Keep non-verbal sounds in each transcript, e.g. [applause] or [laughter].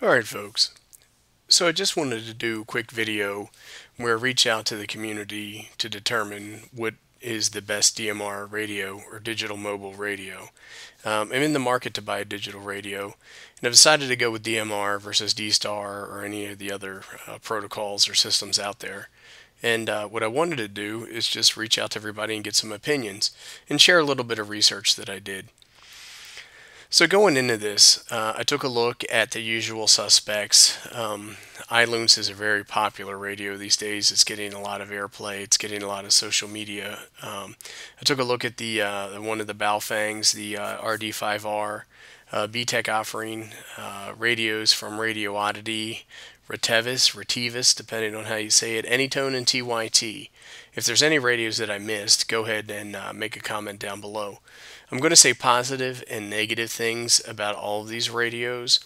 Alright folks, so I just wanted to do a quick video where I reach out to the community to determine what is the best DMR radio or digital mobile radio. Um, I'm in the market to buy a digital radio and I've decided to go with DMR versus D-Star or any of the other uh, protocols or systems out there. And uh, what I wanted to do is just reach out to everybody and get some opinions and share a little bit of research that I did. So going into this, uh, I took a look at the usual suspects. Um, Ailunce is a very popular radio these days. It's getting a lot of airplay. It's getting a lot of social media. Um, I took a look at the uh, one of the Baofengs, the uh, RD5R, uh, BTECH offering uh, radios from Radioddity, Retevis, Retevis, depending on how you say it, Anytone and TYT. If there's any radios that I missed, go ahead and uh, make a comment down below. I'm going to say positive and negative things about all of these radios.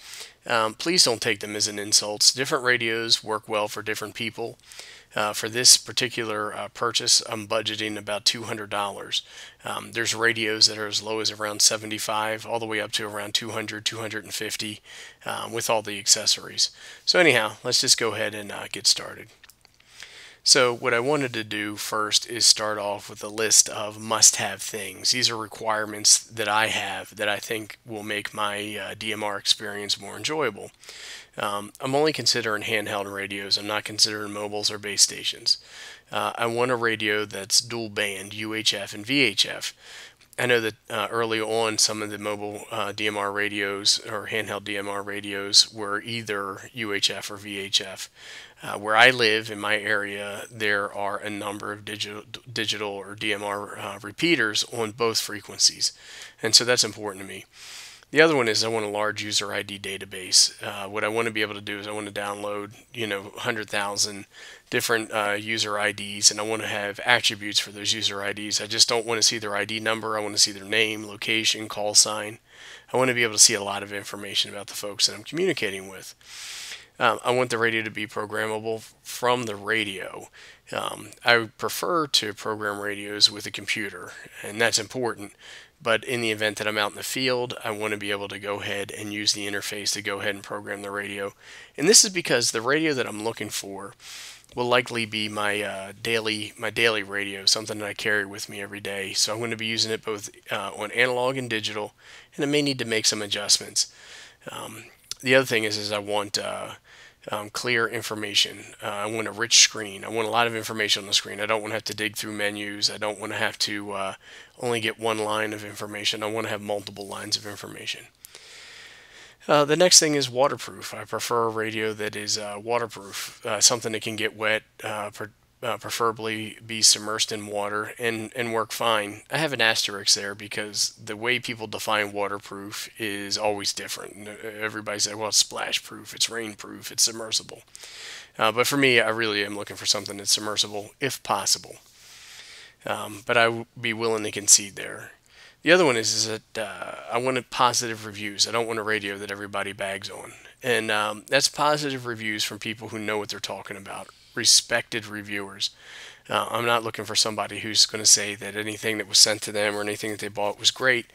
Um, please don't take them as an insult. Different radios work well for different people. Uh, for this particular uh, purchase, I'm budgeting about $200. Um, there's radios that are as low as around 75, all the way up to around 200, 250, um, with all the accessories. So anyhow, let's just go ahead and uh, get started. So what I wanted to do first is start off with a list of must-have things. These are requirements that I have that I think will make my uh, DMR experience more enjoyable. Um, I'm only considering handheld radios. I'm not considering mobiles or base stations. Uh, I want a radio that's dual band, UHF and VHF. I know that uh, early on some of the mobile uh, DMR radios or handheld DMR radios were either UHF or VHF. Uh, where I live in my area, there are a number of digital, digital or DMR uh, repeaters on both frequencies, and so that's important to me. The other one is I want a large user ID database. Uh, what I want to be able to do is I want to download, you know, 100,000 different uh, user IDs, and I want to have attributes for those user IDs. I just don't want to see their ID number. I want to see their name, location, call sign. I want to be able to see a lot of information about the folks that I'm communicating with. Um, I want the radio to be programmable from the radio. Um, I prefer to program radios with a computer, and that's important. But in the event that I'm out in the field, I want to be able to go ahead and use the interface to go ahead and program the radio. And this is because the radio that I'm looking for will likely be my uh, daily my daily radio, something that I carry with me every day. So I'm going to be using it both uh, on analog and digital, and I may need to make some adjustments. Um, the other thing is, is I want uh, um, clear information. Uh, I want a rich screen. I want a lot of information on the screen. I don't want to have to dig through menus. I don't want to have to uh, only get one line of information. I want to have multiple lines of information. Uh, the next thing is waterproof. I prefer a radio that is uh, waterproof, uh, something that can get wet, uh, uh, preferably be submersed in water and, and work fine. I have an asterisk there because the way people define waterproof is always different. Everybody says, well, it's splash proof, it's rain proof, it's submersible. Uh, but for me, I really am looking for something that's submersible if possible. Um, but I would be willing to concede there. The other one is, is that uh, I wanted positive reviews. I don't want a radio that everybody bags on. And um, that's positive reviews from people who know what they're talking about respected reviewers. Uh, I'm not looking for somebody who's going to say that anything that was sent to them or anything that they bought was great.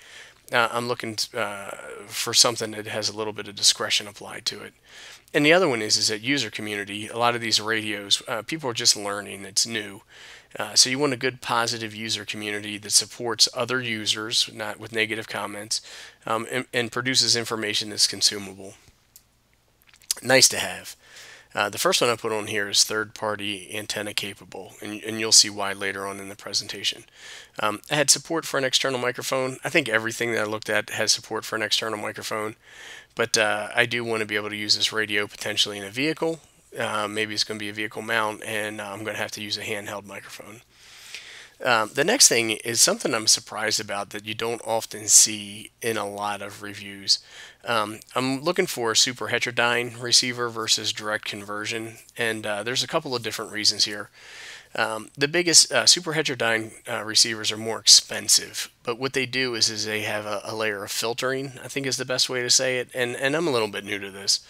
Uh, I'm looking uh, for something that has a little bit of discretion applied to it. And the other one is is that user community. A lot of these radios, uh, people are just learning. It's new. Uh, so you want a good positive user community that supports other users, not with negative comments, um, and, and produces information that's consumable. Nice to have. Uh, the first one I put on here is third-party antenna capable, and, and, you'll see why later on in the presentation. Um, I had support for an external microphone. I think everything that I looked at has support for an external microphone, but uh, I do want to be able to use this radio potentially in a vehicle. Uh, maybe it's going to be a vehicle mount, and uh, I'm going to have to use a handheld microphone. Um, the next thing is something I'm surprised about that you don't often see in a lot of reviews. Um, I'm looking for a super heterodyne receiver versus direct conversion, and uh, there's a couple of different reasons here. Um, the biggest uh, super heterodyne uh, receivers are more expensive, but what they do is, is they have a, a, layer of filtering, I think is the best way to say it, and, and I'm a little bit new to this.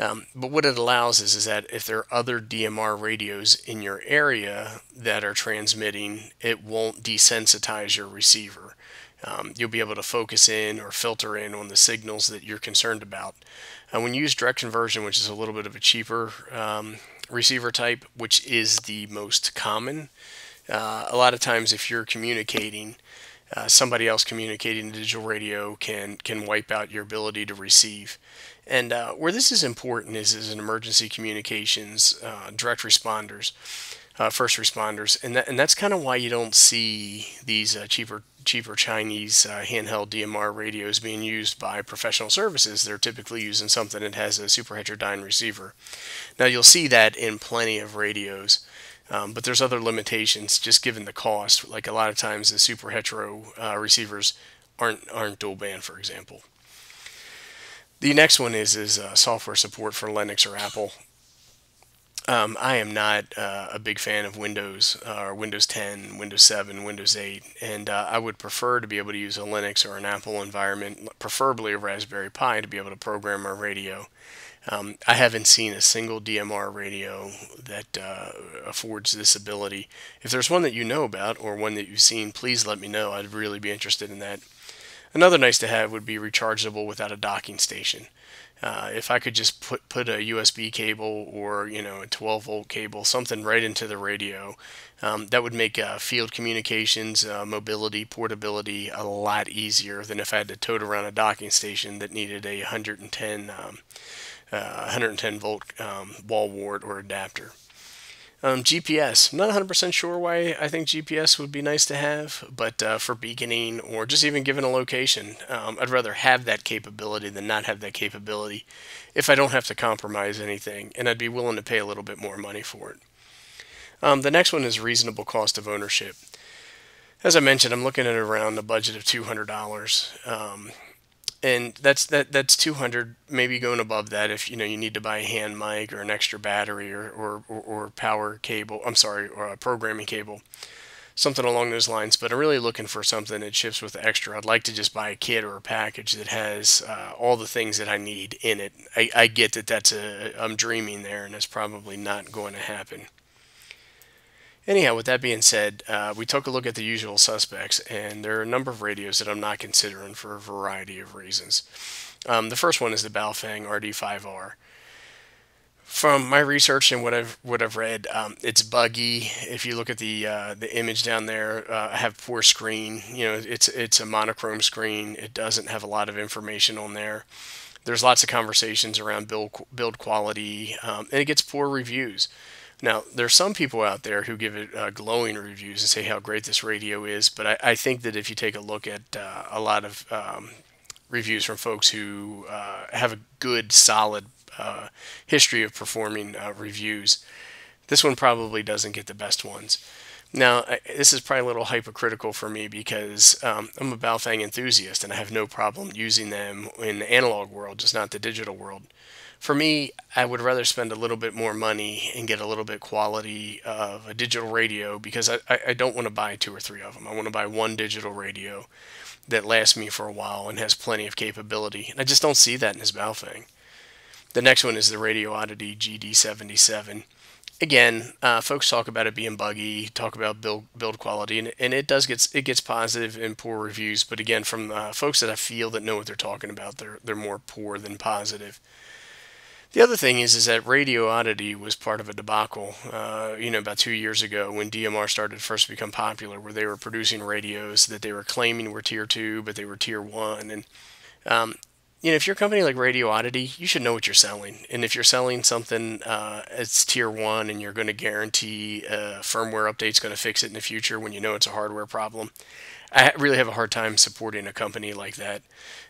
Um, but what it allows is, is that if there are other DMR radios in your area that are transmitting, it won't desensitize your receiver. Um, you'll be able to focus in or filter in on the signals that you're concerned about. Uh, when you use direct conversion, which is a little bit of a cheaper um, receiver type, which is the most common, uh, a lot of times if you're communicating, uh, somebody else communicating digital radio can can wipe out your ability to receive. And uh, where this is important is, in emergency communications, uh, direct responders, uh, first responders, and that, and that's kind of why you don't see these uh, cheaper cheaper Chinese uh, handheld DMR radios being used by professional services. They're typically using something that has a super heterodyne receiver. Now you'll see that in plenty of radios. Um, but there's other limitations just given the cost. Like a lot of times the super hetero uh, receivers aren't aren't dual band, for example. The next one is is uh, software support for Linux or Apple. Um, I am not uh, a big fan of Windows uh, or Windows 10, Windows 7, Windows 8, and uh, I would prefer to be able to use a Linux or an Apple environment, preferably a Raspberry Pi, to be able to program our radio. Um, I haven't seen a single DMR radio that uh, affords this ability. If there's one that you know about or one that you've seen, please let me know. I'd really be interested in that. Another nice to have would be rechargeable without a docking station. Uh, if I could just put put a USB cable or you know a 12 volt cable, something right into the radio, um, that would make uh, field communications, uh, mobility, portability a lot easier than if I had to tote around a docking station that needed a 110 um, uh, 110 volt um, wall wart or adapter. Um, GPS, I'm not 100% sure why I think GPS would be nice to have, but uh, for beaconing or just even given a location, um, I'd rather have that capability than not have that capability if I don't have to compromise anything, and I'd be willing to pay a little bit more money for it. Um, the next one is reasonable cost of ownership. As I mentioned, I'm looking at around a budget of $200. And that's that that's 200 maybe going above that if you know you need to buy a hand mic or an extra battery or or, or, or power cable i'm sorry or a programming cable something along those lines. But i'm really looking for something that ships with extra. I'd like to just buy a kit or a package that has uh, all the things that i need in it. I, I get that that's a i'm dreaming there and that's probably not going to happen Anyhow, with that being said, uh, we took a look at the usual suspects, and there are a number of radios that I'm not considering for a variety of reasons. Um, the first one is the Baofeng RD5R. From my research and what I've what I've read, um, it's buggy. If you look at the uh, the image down there, uh, I have poor screen. You know, it's it's a monochrome screen. It doesn't have a lot of information on there. There's lots of conversations around build build quality, um, and it gets poor reviews. Now, there's some people out there who give it uh, glowing reviews and say how great this radio is, but I, I think that if you take a look at uh, a lot of um, reviews from folks who uh, have a good, solid uh, history of performing uh, reviews, this one probably doesn't get the best ones. Now, this is probably a little hypocritical for me because um, I'm a Baofeng enthusiast and I have no problem using them in the analog world, just not the digital world for me, I would rather spend a little bit more money and get a little bit quality of a digital radio because I, I don't want to buy two or three of them. I want to buy one digital radio that lasts me for a while and has plenty of capability. And I just don't see that in this Baofeng. The next one is the Radioddity GD77. Again, uh, folks talk about it being buggy, talk about build build quality, and, and it does get it gets positive and poor reviews. But again, from uh, folks that I feel that know what they're talking about, they're they're more poor than positive. The other thing is, is that Radioddity was part of a debacle, uh, you know, about two years ago when DMR started to first become popular, where they were producing radios that they were claiming were tier two, but they were tier one. And, um, you know, if you're a company like Radioddity, you should know what you're selling. And if you're selling something uh, it's tier one and you're going to guarantee a firmware update's going to fix it in the future when you know it's a hardware problem, I really have a hard time supporting a company like that.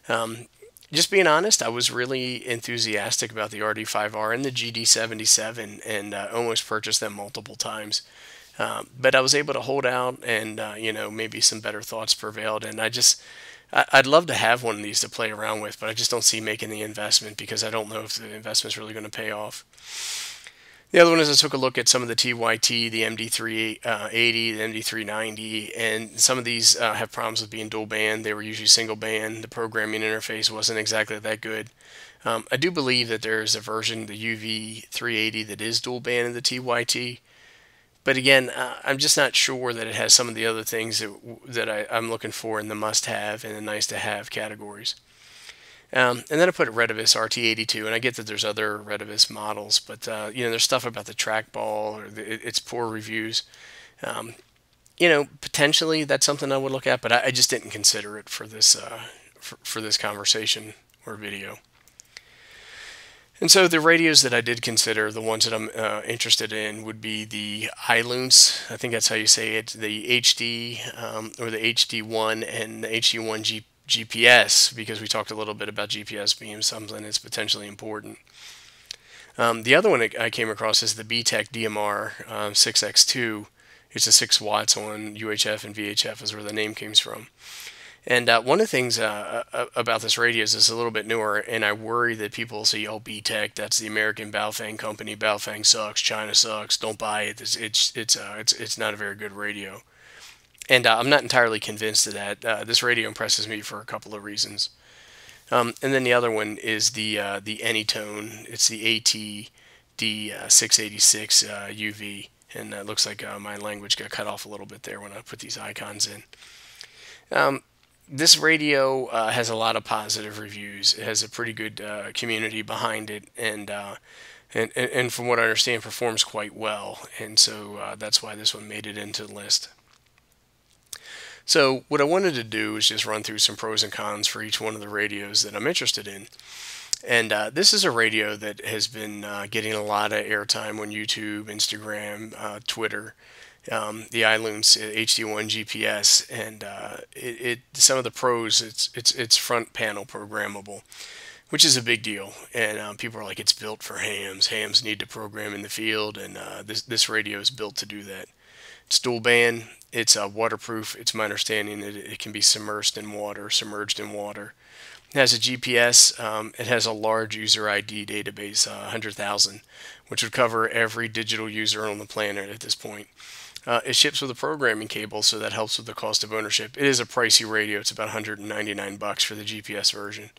Um, just being honest, I was really enthusiastic about the RD5R and the GD77 and uh, almost purchased them multiple times. Uh, but I was able to hold out and, uh, you know, maybe some better thoughts prevailed. And I just, I, would love to have one of these to play around with, but I just don't see making the investment because I don't know if the investment's really going to pay off. The other one is I took a look at some of the TYT, the MD380, uh, the MD390, and some of these uh, have problems with being dual band. They were usually single band. The programming interface wasn't exactly that good. Um, I do believe that there's a version, the UV380, that is dual band in the TYT, but again, uh, I'm just not sure that it has some of the other things that, that I, am looking for in the must have and the nice to have categories. Um, and then I put a Retevis RT82, and I get that there's other Retevis models, but uh, you know there's stuff about the trackball or the, it, its poor reviews. Um, you know, potentially that's something I would look at, but I, I just didn't consider it for this uh, for, for this conversation or video. And so the radios that I did consider, the ones that I'm uh, interested in, would be the Ailunce. I think that's how you say it. The HD um, or the HD1 and the HD1 G- GPS, because we talked a little bit about GPS being something that's potentially important. Um, the other one I came across is the BTECH DMR um, 6X2. It's a 6 watts on UHF and VHF, is where the name comes from. And uh, one of the things uh, uh, about this radio is it's a little bit newer, and I worry that people say, "Oh, BTECH, that's the American Baofeng company. Baofeng sucks. China sucks. Don't buy it. It's it's it's uh, it's, it's not a very good radio." And uh, I'm not entirely convinced of that. Uh, this radio impresses me for a couple of reasons. Um, and then the other one is the the Anytone. It's the ATD686 UV, and it looks like my language got cut off a little bit there when I put these icons in. Um, this radio uh, has a lot of positive reviews. It has a pretty good uh, community behind it, and, uh, and and from what I understand, performs quite well. And so uh, that's why this one made it into the list. So what I wanted to do is just run through some pros and cons for each one of the radios that I'm interested in. And uh, this is a radio that has been uh, getting a lot of airtime on YouTube, Instagram, Twitter um, the Ailunce HD1 GPS, and uh, it, it, some of the pros it's it's it's front panel programmable, which is a big deal. And um, people are like, it's built for hams. Hams need to program in the field, and uh, this this radio is built to do that. It's dual band. It's uh, waterproof. It's my understanding that it can be submerged in water, submerged in water. It has a GPS. Um, it has a large user ID database, uh, 100,000, which would cover every digital user on the planet at this point. Uh, it ships with a programming cable, so that helps with the cost of ownership. It is a pricey radio; it's about 199 bucks for the GPS version.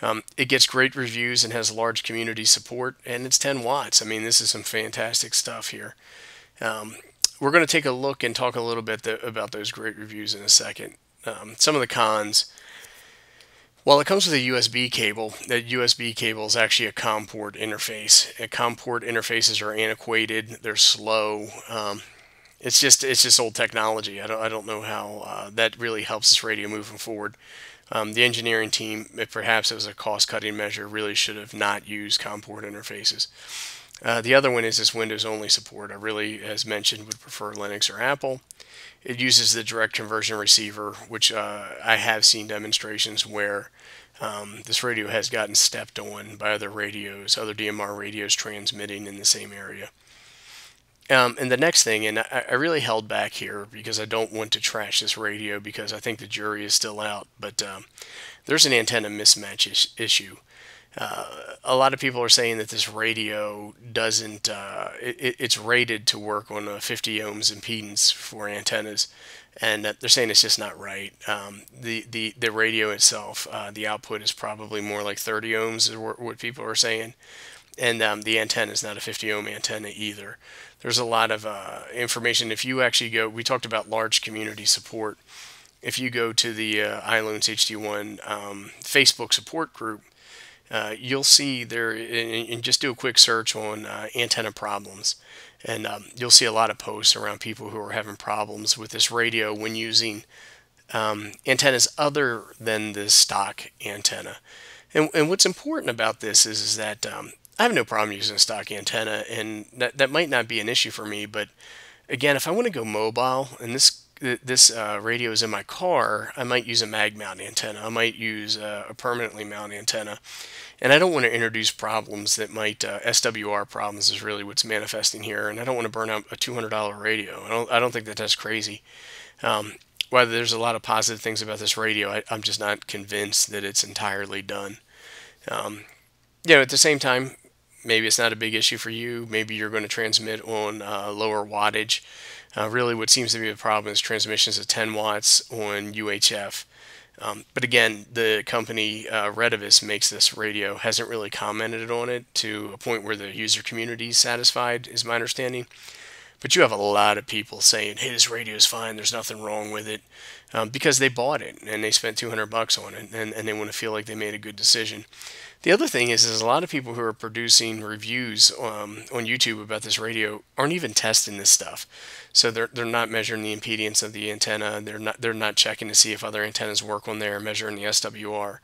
Um, it gets great reviews and has large community support, and it's 10 watts. I mean, this is some fantastic stuff here. Um, we're going to take a look and talk a little bit th- about those great reviews in a second. Um, some of the cons. While it comes with a USB cable, that USB cable is actually a COM port interface. And COM port interfaces are antiquated, they're slow. Um, it's just it's just old technology. I don't I don't know how uh, that really helps this radio moving forward. Um, the engineering team, perhaps as a cost cutting measure, really should have not used COM port interfaces. Uh, the other one is this Windows only support. I really, as mentioned, would prefer Linux or Apple. It uses the direct conversion receiver, which uh, I have seen demonstrations where um, this radio has gotten stepped on by other radios, other DMR radios transmitting in the same area. Um, and the next thing, and I, I, really held back here because I don't want to trash this radio because I think the jury is still out, but um, there's an antenna mismatch is- issue. Uh, a lot of people are saying that this radio doesn't, uh, it, it's rated to work on a 50 ohms impedance for antennas, and they're saying it's just not right. Um, the, the, the radio itself, uh, the output is probably more like 30 ohms, is what people are saying, and um, the antenna is not a 50 ohm antenna either there's a lot of uh, information. If you actually go, we talked about large community support. If you go to the uh, Ailunce HD1 um, Facebook support group, uh, you'll see there, and, and, just do a quick search on uh, antenna problems, and um, you'll see a lot of posts around people who are having problems with this radio when using um, antennas other than the stock antenna. And, and what's important about this is, is that um, I have no problem using a stock antenna, and that that might not be an issue for me. But again, if I want to go mobile and this this uh, radio is in my car, I might use a mag mount antenna. I might use a, a permanently mount antenna, and I don't want to introduce problems that might uh, SWR problems is really what's manifesting here, and I don't want to burn out a $200 radio. I don't I don't think that that's crazy. Um, while there's a lot of positive things about this radio, I, am just not convinced that it's entirely done. Um, you know, at the same time, maybe it's not a big issue for you. Maybe you're going to transmit on uh, lower wattage. Uh, really, what seems to be the problem is transmissions of 10 watts on UHF. Um, but again, the company uh, Retevis makes this radio, hasn't really commented on it to a point where the user community is satisfied, is my understanding. But you have a lot of people saying, "Hey, this radio is fine. There's nothing wrong with it," um, because they bought it and they spent 200 bucks on it, and, and they want to feel like they made a good decision. The other thing is, is a lot of people who are producing reviews um, on YouTube about this radio aren't even testing this stuff. So they're they're not measuring the impedance of the antenna. They're not they're not checking to see if other antennas work on there, measuring the SWR,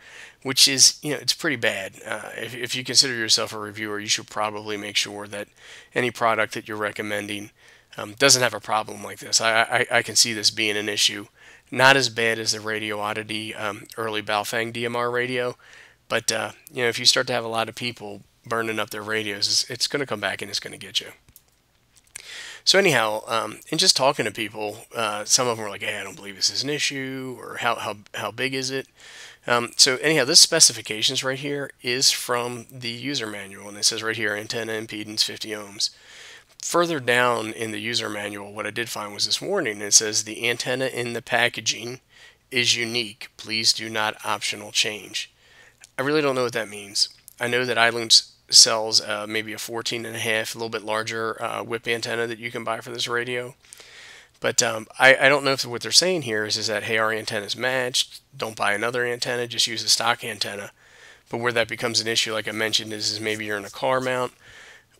which is you know it's pretty bad. Uh, if if you consider yourself a reviewer, you should probably make sure that any product that you're recommending um, doesn't have a problem like this. I, I I can see this being an issue. Not as bad as the Radioddity um, early Baofeng DMR radio, but uh, you know, if you start to have a lot of people burning up their radios, it's, it's going to come back and it's going to get you. So anyhow, um, in just talking to people, uh, some of them were like, "Hey, I don't believe this is an issue," or "How how how big is it?" Um, so anyhow, this specifications right here is from the user manual, and it says right here, antenna impedance 50 ohms. Further down in the user manual, what I did find was this warning. It says the antenna in the packaging is unique. Please do not optional change. I really don't know what that means. I know that Ailunce sells uh, maybe a 14 and a half, a little bit larger uh, whip antenna that you can buy for this radio. But um, I, I, don't know if what they're saying here is, is that, hey, our antenna is matched. Don't buy another antenna. Just use a stock antenna. But where that becomes an issue, like I mentioned, is, is maybe you're in a car mount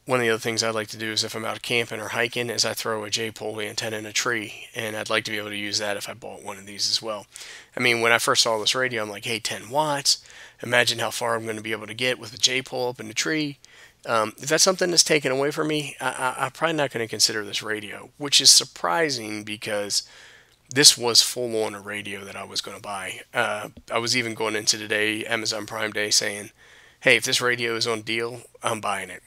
one of the other things I'd like to do is if I'm out camping or hiking is I throw a J-pole antenna in a tree and I'd like to be able to use that if I bought one of these as well. I mean when I first saw this radio I'm like hey 10 watts imagine how far I'm going to be able to get with a J-pole up in the tree. Um, if that's something that's taken away from me I, I'm probably not going to consider this radio which is surprising because this was full on a radio that I was going to buy. Uh, I was even going into today Amazon Prime Day saying hey if this radio is on deal I'm buying it.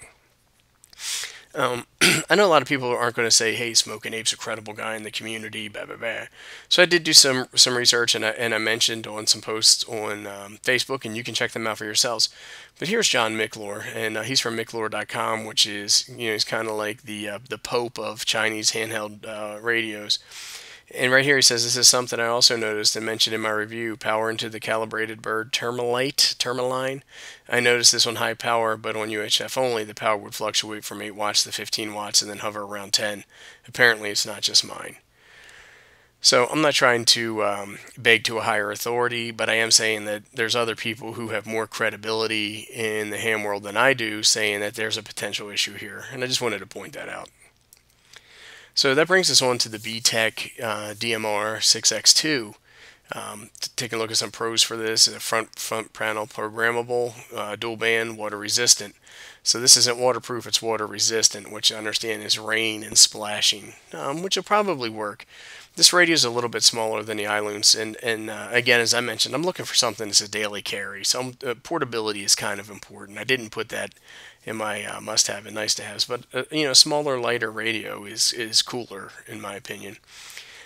Um, [clears throat] I know a lot of people aren't going to say, "Hey, Smoking Ape's a credible guy in the community." Blah blah blah. So I did do some some research, and I and I mentioned on some posts on um, Facebook, and you can check them out for yourselves. But here's John Miklor, and uh, he's from Miklor.com, which is you know he's kind of like the uh, the pope of Chinese handheld uh, radios. And right here he says, this is something I also noticed and mentioned in my review, power into the calibrated bird Termalite, Termaline. I noticed this on high power, but on UHF only, the power would fluctuate from 8 watts to 15 watts and then hover around 10. Apparently it's not just mine. So I'm not trying to um, beg to a higher authority, but I am saying that there's other people who have more credibility in the ham world than I do saying that there's a potential issue here. And I just wanted to point that out. So that brings us on to the BTECH uh, DMR 6X2. Um, taking a look at some pros for this, a front front panel programmable, uh, dual band, water resistant. So this isn't waterproof, it's water resistant, which I understand is rain and splashing, um, which will probably work. This radio is a little bit smaller than the Ailunce, and, and uh, again, as I mentioned, I'm looking for something that's a daily carry. So uh, portability is kind of important. I didn't put that in my uh, must-have and nice-to-haves. But uh, you know, smaller, lighter radio is is cooler in my opinion.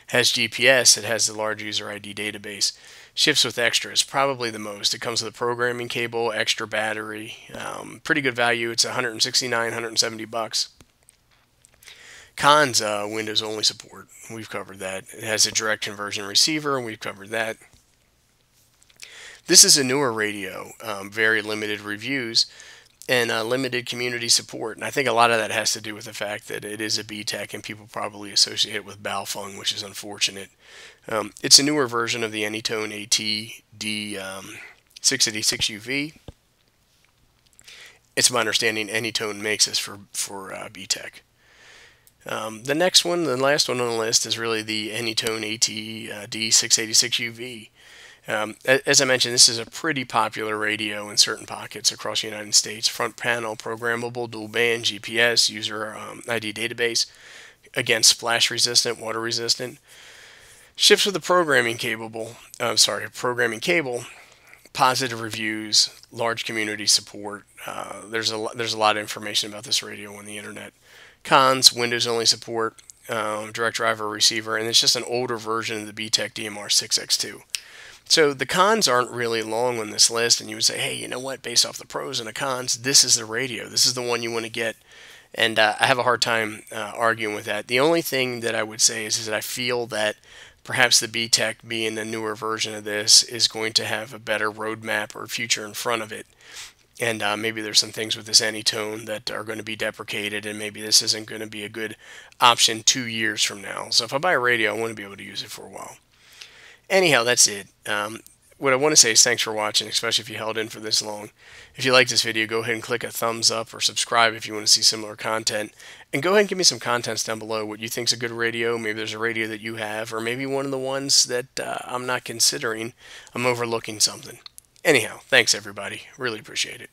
Has GPS. It has the large user ID database. Ships with extras, probably the most. It comes with a programming cable, extra battery, um, pretty good value. It's 169, 170 bucks. Cons, uh, Windows only support. We've covered that. It has a direct conversion receiver, we've covered that. This is a newer radio, um, very limited reviews and uh, limited community support. And I think a lot of that has to do with the fact that it is a BTECH and people probably associate it with Baofeng, which is unfortunate. Um, it's a newer version of the Anytone AT D um, 686UV. It's my understanding Anytone makes this for, for uh, BTECH. Um, the next one, the last one on the list, is really the Anytone AT uh, D686UV. Um, as I mentioned, this is a pretty popular radio in certain pockets across the United States. Front panel, programmable, dual band, GPS, user um, ID database. Again, splash resistant, water resistant. Ships with a programming capable, uh, sorry, programming cable. Positive reviews, large community support. Uh, there's a there's a lot of information about this radio on the internet. Cons: Windows only support, um, direct driver receiver, and it's just an older version of the BTECH DMR 6X2. So the cons aren't really long on this list, and you would say, hey, you know what? Based off the pros and the cons, this is the radio. This is the one you want to get. And uh, I have a hard time uh, arguing with that. The only thing that I would say is, is that I feel that perhaps the BTECH being the newer version of this is going to have a better roadmap or future in front of it. and uh, maybe there's some things with this Anytone that are going to be deprecated, and maybe this isn't going to be a good option two years from now. So if I buy a radio, I want to be able to use it for a while. Anyhow, that's it. Um, what I want to say is thanks for watching, especially if you held in for this long. If you like this video, go ahead and click a thumbs up or subscribe if you want to see similar content. And go ahead and give me some contents down below, what you think is a good radio. Maybe there's a radio that you have, or maybe one of the ones that uh, I'm not considering. I'm overlooking something. Anyhow, thanks everybody. Really appreciate it.